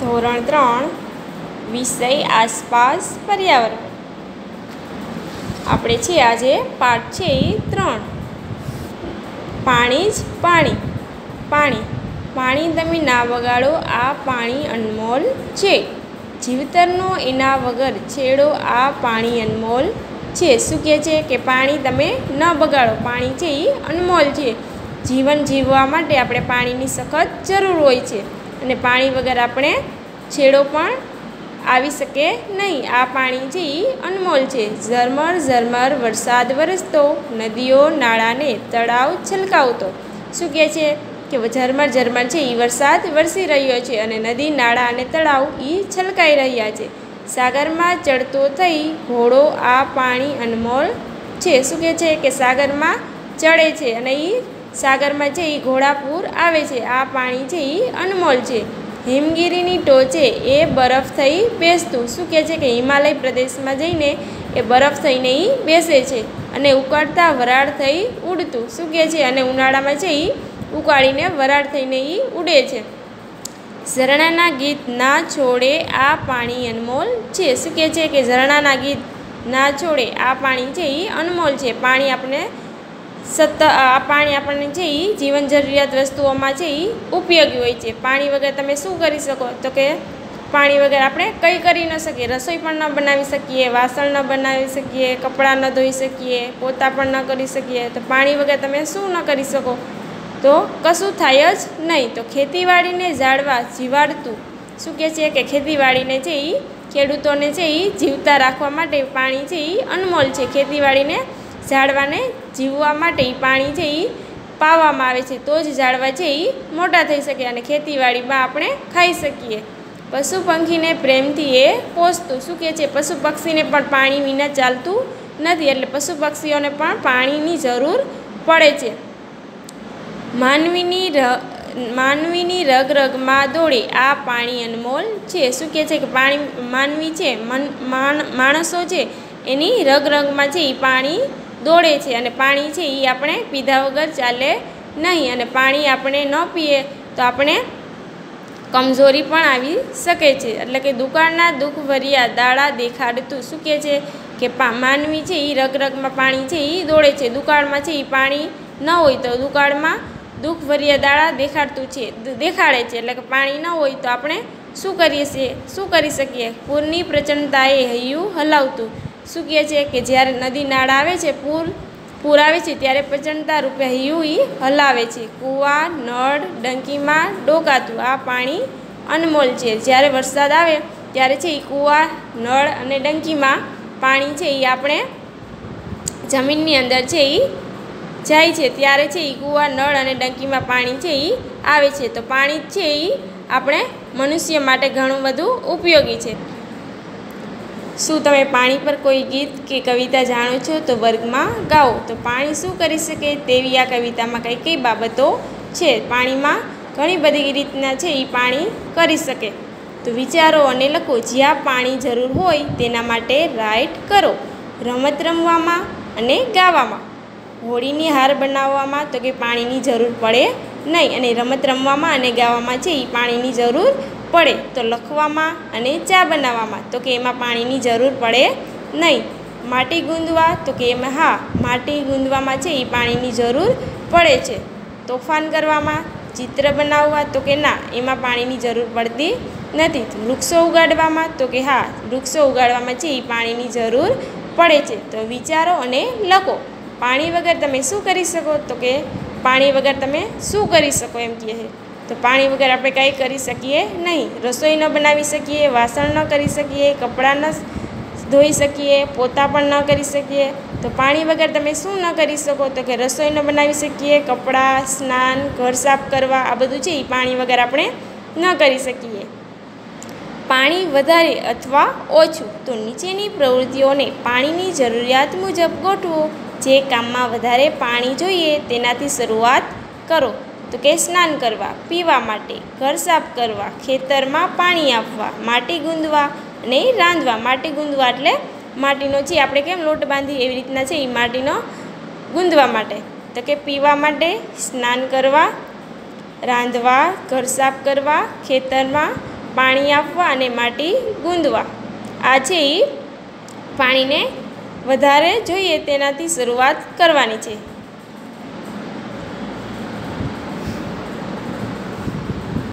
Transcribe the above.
ધોરણ ત્રણ, વિષય આસપાસ પર્યાવરણ. આપણે છે આજે પાઠ છે એ ત્રણ. પાણી જ પાણી. પાણી. પાણી તમે ના વગાડો, આ પાણી અનમોલ છે. જીવતરનો એના વગર છેડો, આ પાણી અનમોલ છે. શું કહે છે કે પાણી તમે ન બગાડો? પાણી છે એ અનમોલ છે. જીવન જીવવા માટે આપણે પાણીની સખત જરૂર હોય છે. અને પાણી વગર આપણે છેડો પણ આવી શકે નહીં. આ પાણી છે એ અનમોલ છે. ઝરમર ઝરમર, વરસાદ વરસતો, નદીઓ, નાળાને તળાવ છલકાવતો. શું કહે છે? કે ઝરમર ઝરમર છે એ વરસાદ વરસી રહ્યો છે અને નદી, નાળા અને તળાવ એ છલકાઈ રહ્યા છે. સાગરમાં ચડતો થઈ ઘોડો આ પાણી અનમોલ છે. શું કહે છે? કે સાગરમાં ચડે છે અને એ સાગરમાં છે એ ઘોડાપૂર આવે છે. આ પાણી છે એ અનમોલ છે. હિમગીરીની ટોચે એ બરફ થઈ બેસતું. શું કહે છે કે હિમાલય પ્રદેશમાં જઈને એ બરફ થઈને એ બેસે છે અને ઉકળતા વરાળ થઈ ઉડતું. શું કહે છે? અને ઉનાળામાં છે એ ઉકાળીને વરાળ થઈને એ ઉડે છે. ઝરણાના ગીત ના છોડે આ પાણી અનમોલ છે. શું કહે છે કે ઝરણાના ગીત ના છોડે આ પાણી છે એ અનમોલ છે. પાણી આપણે સતત આ પાણી આપણને છે એ જીવન જરૂરિયાત વસ્તુઓમાં છે એ ઉપયોગી હોય છે. પાણી વગર તમે શું કરી શકો? તો કે પાણી વગર આપણે કંઈ કરી ન શકીએ. રસોઈ પણ ન બનાવી શકીએ, વાસણ ન બનાવી શકીએ, કપડાં ન ધોઈ શકીએ, પોતા પણ ન કરી શકીએ. તો પાણી વગર તમે શું ન કરી શકો? તો કશું થાય જ નહીં. તો ખેતીવાડીને જાળવા જીવાડતું. શું કહે છે કે ખેતીવાડીને છે એ ખેડૂતોને છે એ જીવતા રાખવા માટે પાણી છે એ અનમોલ છે. ખેતીવાડીને ઝાડવાને જીવવા માટે એ પાણી છે એ પાવામાં આવે છે. તો જ ઝાડવા છે એ મોટા થઈ શકે અને ખેતીવાડીમાં આપણે ખાઈ શકીએ. પશુ પંખીને પ્રેમથી એ પોષતું. શું કહે છે? પશુ પક્ષીને પણ પાણી વિના ચાલતું નથી. એટલે પશુ પક્ષીઓને પણ પાણીની જરૂર પડે છે. માનવીની માનવીની રગ રગમાં દોડે આ પાણી અનમોલ છે. શું કહે છે કે પાણી માનવી છે? માણસો છે. એની રગ રગમાં છે એ પાણી દોડે છે અને પાણી છે એ આપણે પીધા વગર ચાલે નહીં અને પાણી આપણે ન પીએ તો આપણે કમજોરી પણ આવી શકે છે. એટલે કે દુકાળના દુઃખભર્યા દાડા દેખાડતું શું કહે છે? કે માનવી છે એ રગરગમાં પાણી છે એ દોડે છે. દુકાળમાં છે એ પાણી ન હોય તો દુકાળમાં દુઃખભર્યા દાડા દેખાડતું છે દેખાડે છે. એટલે કે પાણી ન હોય તો આપણે શું કરીએ છીએ? શું કરી શકીએ? પૂરની પ્રચંડતાએ હૈયું હલાવતું. શું કહે છે કે જ્યારે નદી નાળા આવે છે, પૂર પૂર આવે છે, ત્યારે પ્રચંડતા રૂપે હૈયું એ હલાવે છે. કૂવા, નળ, ડંકીમાં ડોકાતું આ પાણી અનમોલ છે. જ્યારે વરસાદ આવે, ત્યારે છે એ કૂવા, નળ અને ડંકીમાં પાણી છે એ આપણે જમીનની અંદર છે એ જાય છે. ત્યારે છે એ કૂવા, નળ અને ડંકીમાં પાણી છે એ આવે છે. તો પાણી છે એ આપણે મનુષ્ય માટે ઘણું બધું ઉપયોગી છે. શું તમે પાણી પર કોઈ ગીત કે કવિતા જાણો છો? તો વર્ગમાં ગાઓ. તો પાણી શું કરી શકે તેવી આ કવિતામાં કઈ કઈ બાબતો છે? પાણીમાં ઘણી બધી રીતના છે એ પાણી કરી શકે. તો વિચારો અને લખો. જ્યાં પાણી જરૂર હોય તેના માટે રાઇટ કરો. રમત રમવામાં અને ગાવામાં. હોળીની હાર બનાવવામાં તો કે પાણીની જરૂર પડે નહીં. અને રમત રમવામાં અને ગાવામાં છે એ પાણીની જરૂર પડે તો લખવામાં અને ચા બનાવવામાં. તો કે એમાં પાણીની જરૂર પડે નહીં. માટી ગૂંદવા, તો કે એમાં હા, માટી ગૂંદવામાં છે એ પાણીની જરૂર પડે છે. તોફાન કરવામાં, ચિત્ર બનાવવા, તો કે ના, એમાં પાણીની જરૂર પડતી નથી. વૃક્ષો ઉગાડવામાં, તો કે હા, વૃક્ષો ઉગાડવામાં છે એ પાણીની જરૂર પડે છે. તો વિચારો અને લખો. પાણી વગર તમે શું કરી શકો? તો કે પાણી વગર તમે શું કરી શકો એમ કહે તો પાણી વગર આપણે કંઈ કરી શકીએ નહીં. રસોઈ ન બનાવી શકીએ, વાસણ ન કરી શકીએ, કપડાં ન ધોઈ શકીએ, પોતા પણ ન કરી શકીએ. તો પાણી વગર તમે શું ન કરી શકો? તો કે રસોઈ ન બનાવી શકીએ, કપડાં, સ્નાન, ઘર સાફ કરવા, આ બધું છે એ પાણી વગર આપણે ન કરી શકીએ. પાણી વધારે અથવા ઓછું. તો નીચેની પ્રવૃત્તિઓને પાણીની જરૂરિયાત મુજબ ગોઠવો. જે કામમાં વધારે પાણી જોઈએ તેનાથી શરૂઆત કરો. તો કે સ્નાન કરવા, પીવા માટે, ઘર સાફ કરવા, ખેતરમાં પાણી આપવા, માટી ગૂંદવા અને રાંધવા. માટી ગૂંદવા એટલે માટીનો છે આપણે કેમ લોટ બાંધી એવી રીતના છે એ માટીનો ગૂંદવા માટે. તો કે પીવા માટે સ્નાન કરવા, રાંધવા, ઘર સાફ કરવા, ખેતરમાં પાણી આપવા અને માટી ગુંદવા. આ છે એ પાણીને વધારે જોઈએ તેનાથી શરૂઆત કરવાની છે.